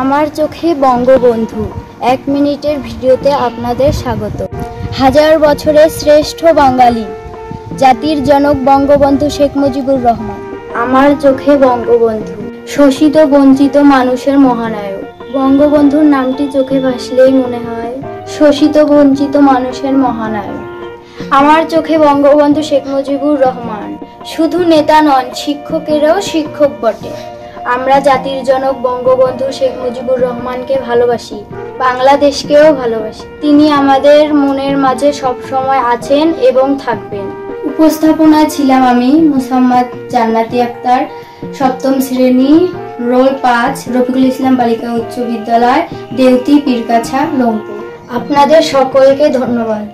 আমার চোখে বঙ্গবন্ধু। এক মিনিটের ভিডিওতে আপনাদের স্বাগত। হাজার বছরের শ্রেষ্ঠ বাঙালি, জাতির জনক বঙ্গবন্ধু শেখ মুজিবুর রহমান। আমার চোখে বঙ্গবন্ধু, শোষিত, বঞ্চিত মানুষের মহানায়ক। বঙ্গবন্ধুর নামটি চোখে ভাসলেই মনে হয়, শোষিত, বঞ্চিত মানুষের মহানায়ক। আমার চোখে বঙ্গবন্ধু শেখ মুজিবুর রহমান। শুধু নেতা নন, শিক্ষকেরাও শিক্ষক বটে। আমরা জাতির জনক বঙ্গবন্ধু শেখ মুজিবুর রহমানকে ভালোবাসি, বাংলাদেশকেও ভালোবাসি। তিনি আমাদের মনের মাঝে সব সময় আছেন এবং থাকবেন। উপস্থাপনায় ছিলাম আমি মুসাম্মদ জান্নাতি আক্তার, সপ্তম শ্রেণি, রোল পাঁচ, রফিকুল ইসলাম বালিকা উচ্চ বিদ্যালয়, দেউতি পীরকাছা রংপুর আপনাদের সকলকে ধন্যবাদ।